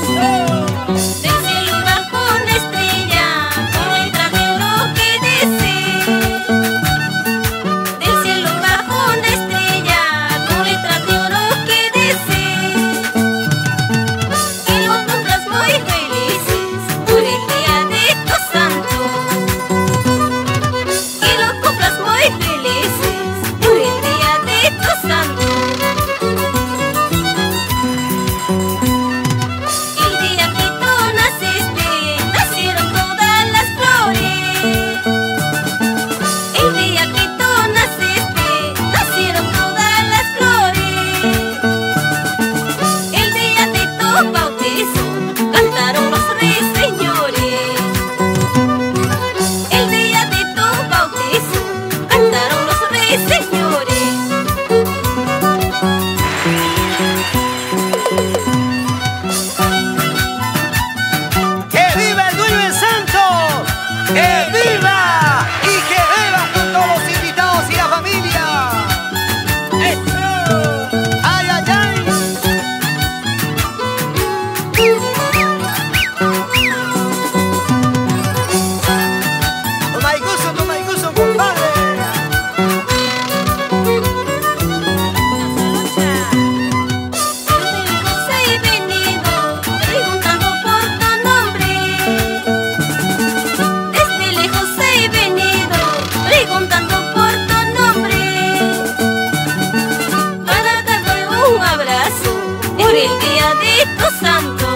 Hey! el día de tu santo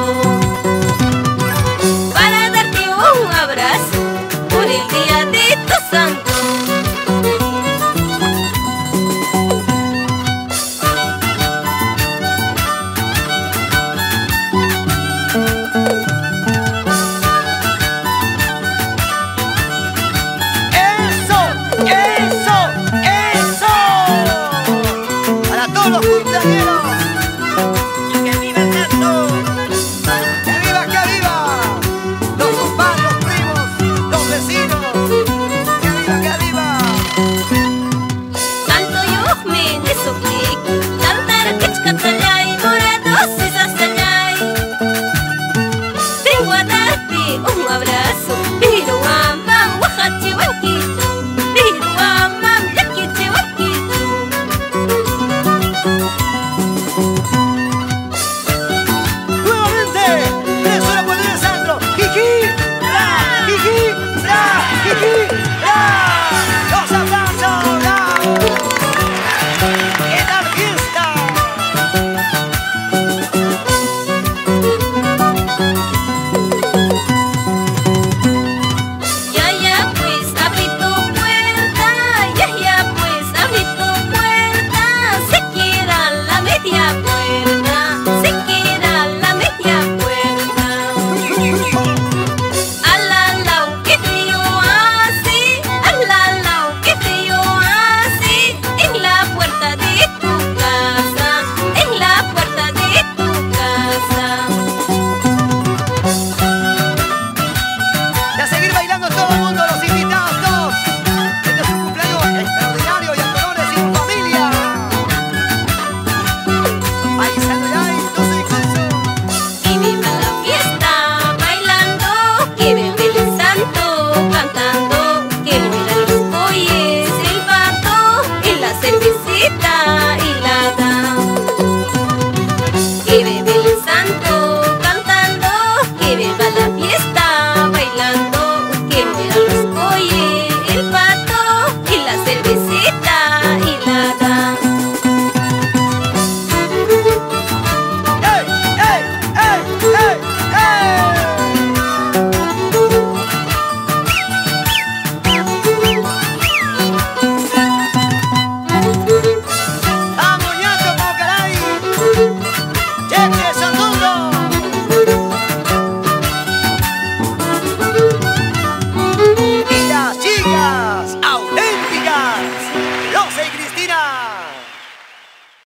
Para darte un abrazo por el día de tu santo ¡Eso! ¡Eso! ¡Eso! ¡Para todos los!